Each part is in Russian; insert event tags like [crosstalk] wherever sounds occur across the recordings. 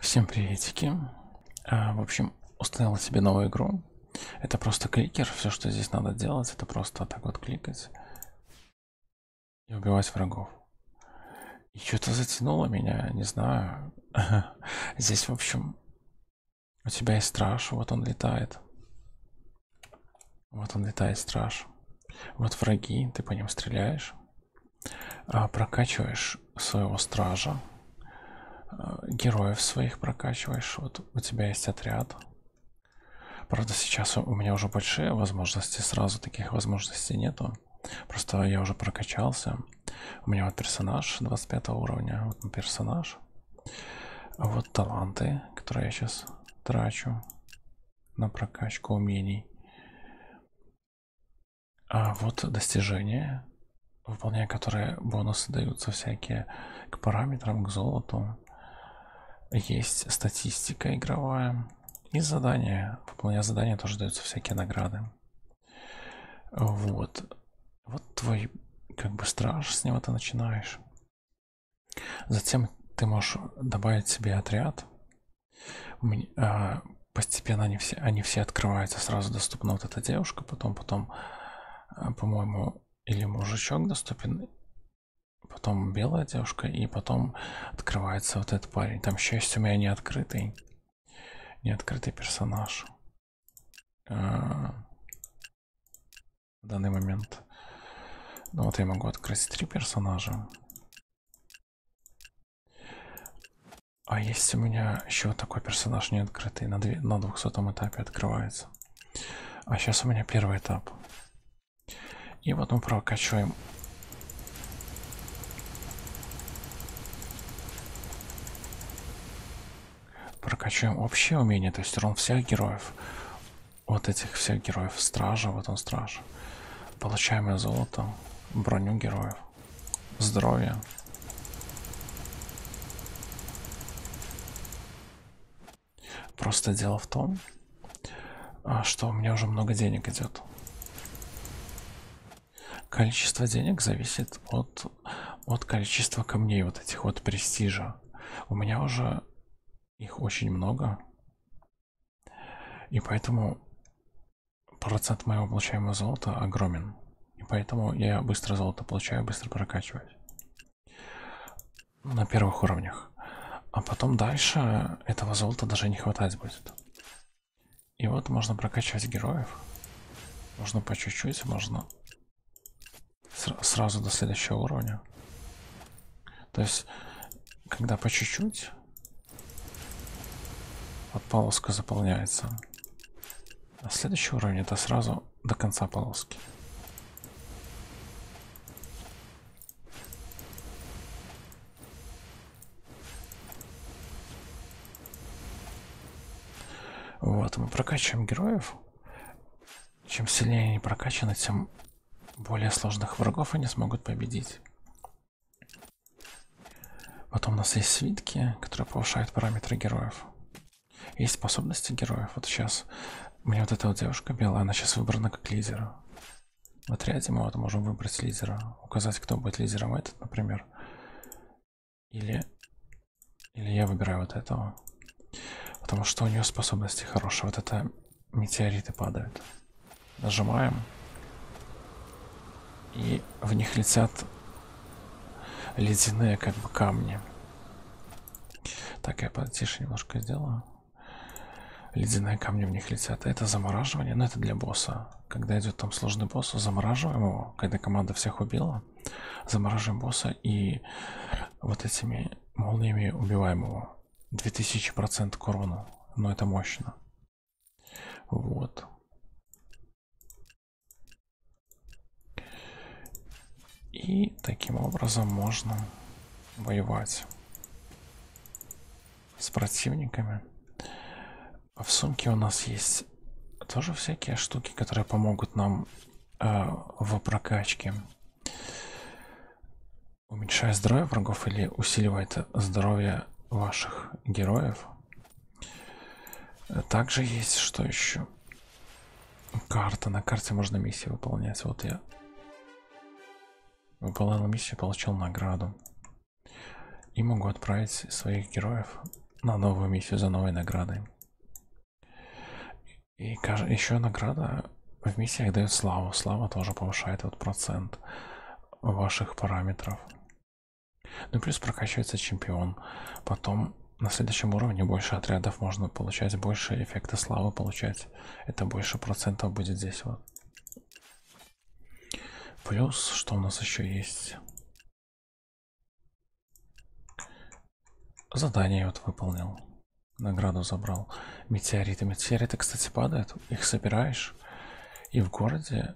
Всем приветики. А, в общем, установил себе новую игру. Это просто кликер. Все, что здесь надо делать, это просто так вот кликать и убивать врагов. И что-то затянуло меня, не знаю. [laughs] Здесь, в общем, у тебя есть страж, вот он летает. Вот он летает, страж. Вот враги, ты по ним стреляешь. А, прокачиваешь своего стража героев своих прокачиваешь. Вот у тебя есть отряд. Правда, сейчас у меня уже большие возможности, сразу таких возможностей нету. Просто я уже прокачался. У меня вот персонаж 25 уровня, вот персонаж. А вот таланты, которые я сейчас трачу на прокачку умений. А вот достижения, выполняя которые бонусы даются всякие к параметрам, к золоту. Есть статистика игровая. И задания. Выполняя задания тоже даются всякие награды. Вот. Вот твой как бы страж, с него ты начинаешь. Затем ты можешь добавить себе отряд. А, постепенно они все, они все открываются. Сразу доступна вот эта девушка, потом, потом, а, по-моему, или мужичок доступен, потом белая девушка, и потом открывается вот этот парень. Там счастье у меня не открытый. Не открытый персонаж. А, в данный момент. Ну вот я могу открыть три персонажа. А есть у меня еще такой персонаж не открытый, на, две, на 200 этапе открывается. А сейчас у меня первый этап. И вот мы прокачиваем прокачиваем общее умение, то есть урон всех героев. Вот этих всех героев. Стража, вот он страж. Получаем золото, броню героев, здоровье. Просто дело в том, а, что у меня уже много денег идет. Количество денег зависит от, от количества камней вот этих вот престижа. У меня уже их очень много. И поэтому процент моего получаемого золота огромен. И поэтому я быстро золото получаю, быстро прокачиваюсь. На первых уровнях. А потом дальше этого золота даже не хватать будет. И вот можно прокачивать героев. Можно по чуть-чуть, можно сразу до следующего уровня. То есть, когда по чуть-чуть, вот полоска заполняется. А следующий уровень это сразу до конца полоски. Вот, мы прокачиваем героев. Чем сильнее они прокачаны, тем более сложных врагов они смогут победить. Потом у нас есть свитки, которые повышают параметры героев. Есть способности героев. Вот сейчас у меня вот эта вот девушка белая, она сейчас выбрана как лидер. В отряде мы вот можем выбрать лидера, указать, кто будет лидером этот, например. Или, или я выбираю вот этого. Потому что у нее способности хорошие. Вот это метеориты падают. Нажимаем. И в них летят ледяные как бы камни. Так, я потише немножко сделаю ледяные камни в них летят. Это замораживание, но это для босса. Когда идет там сложный босс, замораживаем его, когда команда всех убила, замораживаем босса и вот этими молниями убиваем его. 2000% к урону, но это мощно. Вот. И таким образом можно воевать с противниками. А в сумке у нас есть тоже всякие штуки, которые помогут нам э, в прокачке. Уменьшая здоровье врагов или усиливает здоровье ваших героев. Также есть что еще? Карта. На карте можно миссии выполнять. Вот я выполнял миссию, получил награду. И могу отправить своих героев на новую миссию за новой наградой. И еще награда в миссиях дает славу. Слава тоже повышает вот процент ваших параметров. Ну плюс прокачивается чемпион. Потом на следующем уровне больше отрядов можно получать, больше эффекта славы получать. Это больше процентов будет здесь вот. Плюс, что у нас еще есть? Задание вот выполнил. Награду забрал. Метеориты. Метеориты, кстати, падают. Их собираешь. И в городе,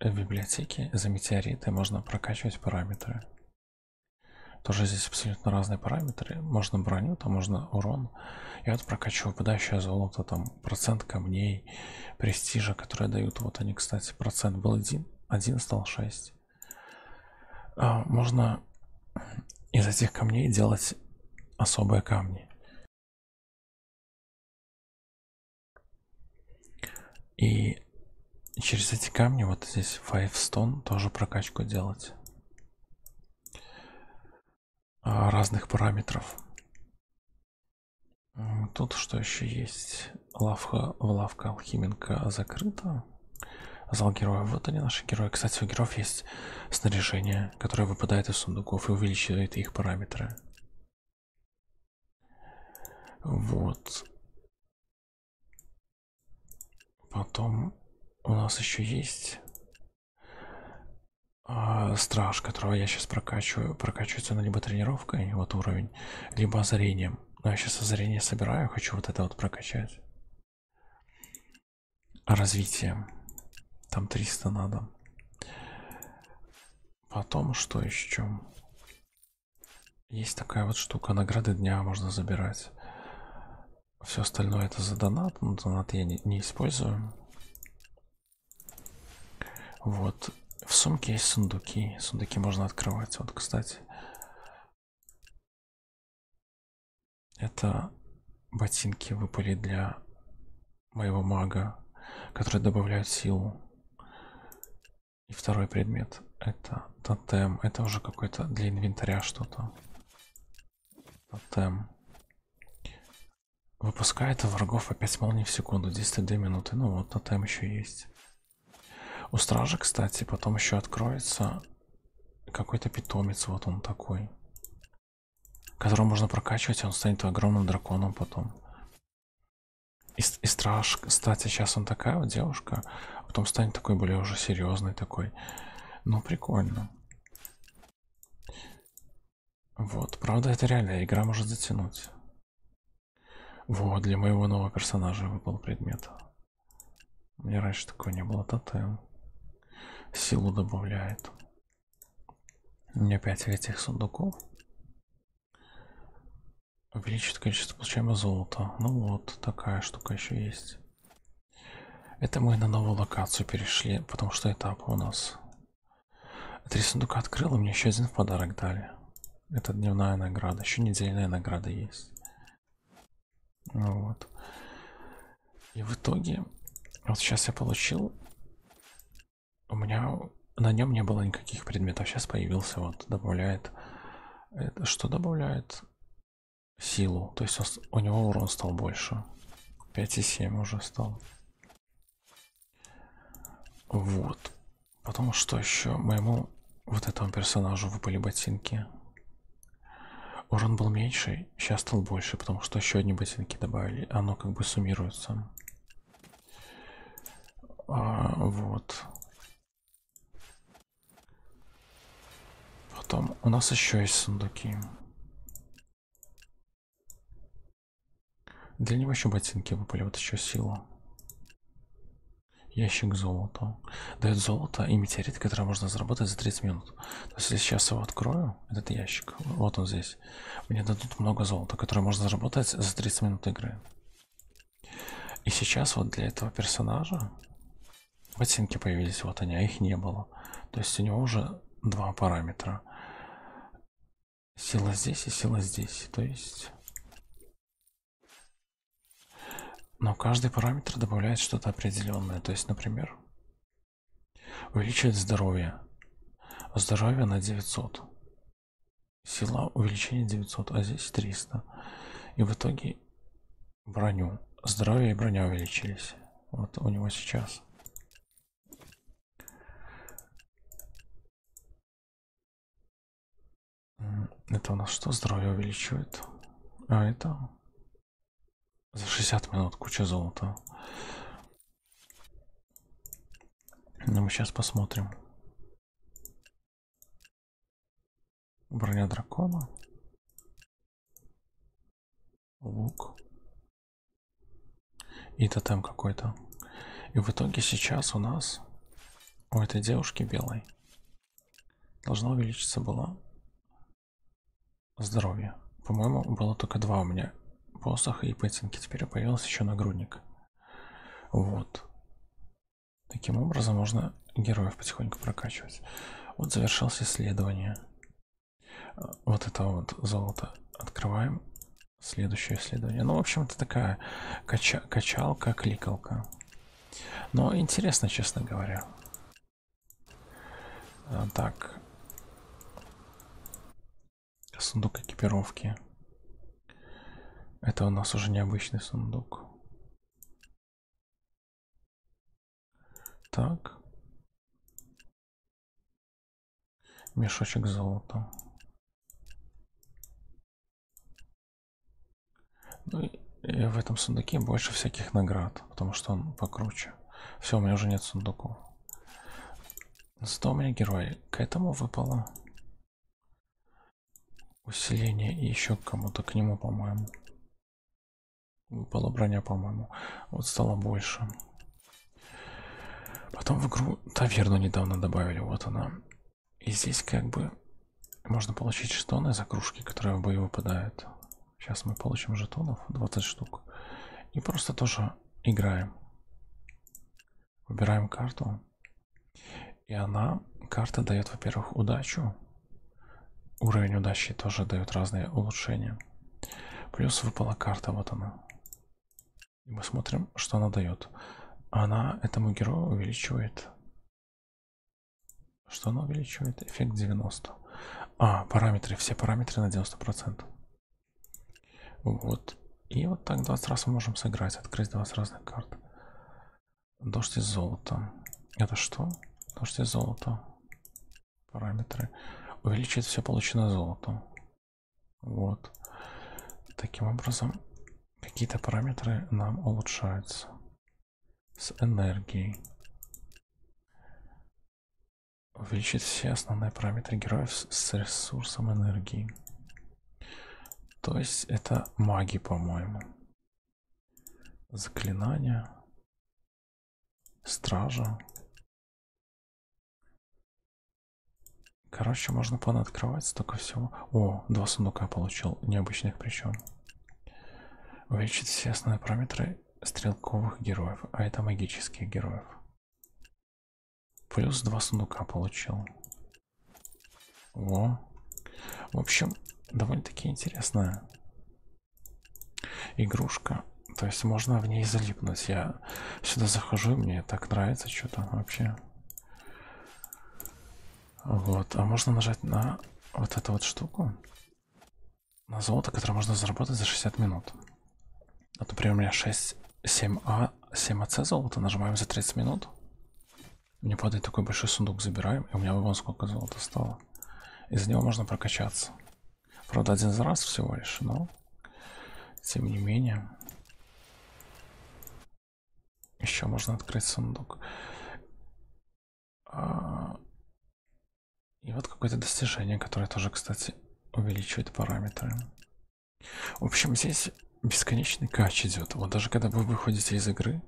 в библиотеке за метеориты можно прокачивать параметры. Тоже здесь абсолютно разные параметры. Можно броню, там можно урон. Я вот прокачиваю выпадающее золото, там процент камней, престижа, которые дают. Вот они, кстати, процент был один, один стал 6. А, можно из этих камней делать особые камни. И через эти камни вот здесь Five Stone тоже прокачку делать. А, разных параметров. Тут что еще есть? Лавка, лавка алхименко закрыта. Зал героев. Вот они наши герои. Кстати, у героев есть снаряжение, которое выпадает из сундуков и увеличивает их параметры. Вот. Потом у нас еще есть а, страж, которого я сейчас прокачиваю, прокачивается на либо тренировкой, вот уровень, либо озарением. Но я сейчас озарение собираю, хочу вот это вот прокачать. Развитие. Там 300 надо. Потом что еще? Есть такая вот штука, награды дня можно забирать. Все остальное это за донат, но донат я не, не использую. Вот. В сумке есть сундуки. Сундуки можно открывать. Вот, кстати. Это ботинки выпали для моего мага, которые добавляют силу. И второй предмет это тотем. Это уже какой-то для инвентаря что-то. Тотем. Выпускает врагов по 5 молний в секунду, 10 минуты. Ну вот, тотем еще есть. У стражи, кстати, потом еще откроется какой-то питомец, вот он такой. Которого можно прокачивать, он станет огромным драконом потом. И, и страж, кстати, сейчас он такая вот девушка, а потом станет такой более уже серьезный такой. Ну, прикольно. Вот, правда, это реально, игра может затянуть. Вот, для моего нового персонажа выпал предмет. Мне раньше такого не было, тотем силу добавляет. У меня 5 этих сундуков. Увеличит количество получаемого золота. Ну вот, такая штука еще есть. Это мы на новую локацию перешли, потому что этап у нас. Три сундука открыл, и мне еще один в подарок дали. Это дневная награда, еще недельная награда есть. Вот. И в итоге, вот сейчас я получил у меня на нем не было никаких предметов. Сейчас появился вот, добавляет. Это что добавляет? Силу. То есть у него урон стал больше. 5,7 уже стал. Вот. Потом что еще? Моему вот этому персонажу выпали ботинки. Урон был меньше, сейчас стал больше, потому что еще одни ботинки добавили. Оно как бы суммируется. А, вот. Потом у нас еще есть сундуки. Для него еще ботинки выпали, вот еще сила. Ящик золота. Дает золото и метеорит, который можно заработать за 30 минут. То есть, если сейчас его открою, этот ящик, вот он здесь, мне дадут много золота, которое можно заработать за 30 минут игры. И сейчас вот для этого персонажа ботинки появились, вот они, а их не было. То есть у него уже два параметра. Сила здесь и сила здесь. То есть... Но каждый параметр добавляет что-то определенное. То есть, например, увеличивает здоровье. Здоровье на 900. Сила увеличения 900, а здесь 300. И в итоге броню. Здоровье и броня увеличились. Вот у него сейчас. Это у нас что? Здоровье увеличивает. А это за 60 минут куча золота. Ну, мы сейчас посмотрим. Броня дракона. Лук. И тотем какой-то. И в итоге сейчас у нас у этой девушки белой должна увеличиться была здоровье. По-моему, было только два у меня посоха и пэтинки. Теперь появился еще нагрудник. Вот. Таким образом можно героев потихоньку прокачивать. Вот завершилось исследование. Вот это вот золото. Открываем. Следующее исследование. Ну, в общем, это такая кача качалка, кликалка. Но интересно, честно говоря. А, так. Сундук экипировки. Это у нас уже необычный сундук. Так. Мешочек золота. Ну и, в этом сундуке больше всяких наград, потому что он покруче. Все, у меня уже нет сундуков. Зато у меня герой. К этому выпало усиление и еще кому-то к нему, по-моему. Выпала броня, по-моему. Вот стало больше. Потом в игру таверну недавно добавили, вот она. И здесь как бы можно получить жетоны за кружки, которые в бою выпадают. Сейчас мы получим жетонов 20 штук. И просто тоже играем. Выбираем карту. И она, карта дает, во-первых, удачу. Уровень удачи тоже дает разные улучшения. Плюс выпала карта, вот она. И мы смотрим, что она дает. Она этому герою увеличивает. Что она увеличивает? Эффект 90. А, параметры, все параметры на 90%. Вот. И вот так 20 раз мы можем сыграть, открыть 20 разных карт. Дождь из золота. Это что? Дождь из золота. Параметры. Увеличить все полученное золото. Вот. Таким образом, какие-то параметры нам улучшаются. С энергией. Увеличить все основные параметры героев с ресурсом энергии. То есть это маги, по-моему. Заклинания. Стража. Короче, можно открывать столько всего. О, два сундука получил, необычных причем. Увеличить все основные параметры стрелковых героев, а это магических героев. Плюс два сундука получил. О. В общем, довольно-таки интересная игрушка. То есть можно в ней залипнуть. Я сюда захожу, мне так нравится что-то вообще. Вот, а можно нажать на вот эту вот штуку. На золото, которое можно заработать за 60 минут. Вот, например, у меня 6, 7А, 7АЦ золото, нажимаем за 30 минут. Мне падает такой большой сундук, забираем, и у меня вон сколько золота стало. Из него можно прокачаться. Правда, один раз всего лишь, но тем не менее. Еще можно открыть сундук. А, и вот какое-то достижение, которое тоже, кстати, увеличивает параметры. В общем, здесь бесконечный кач идет. Вот даже когда вы выходите из игры,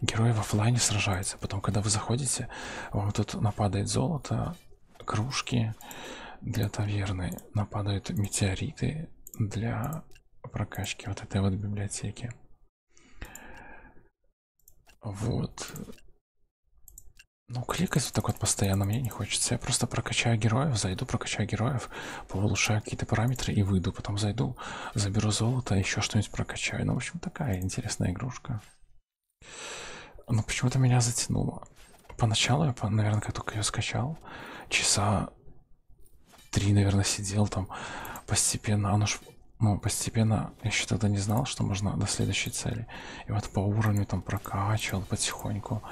герои в офлайне сражаются. Потом, когда вы заходите, вам тут нападает золото, кружки для таверны, нападают метеориты для прокачки вот этой вот библиотеки. Вот. Ну, кликать вот так вот постоянно мне не хочется. Я просто прокачаю героев, зайду, прокачаю героев, повылучшаю какие-то параметры и выйду. Потом зайду, заберу золото, еще что-нибудь прокачаю. Ну, в общем, такая интересная игрушка. Но почему-то меня затянуло. Поначалу я, наверное, как только ее скачал, часа три, наверное, сидел там постепенно. Оно ж ну, постепенно, я еще тогда не знал, что можно до следующей цели. И вот по уровню там прокачивал потихоньку,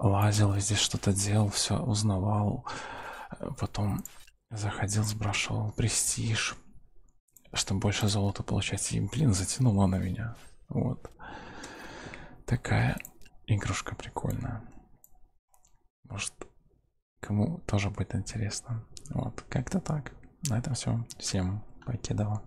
лазил везде, что-то делал, все узнавал. Потом заходил, сбрашивал престиж, чтобы больше золота получать. И, блин, затянуло на меня. Вот. Такая игрушка прикольная. Может, кому тоже будет интересно. Вот, как-то так. На этом все. Всем покедова.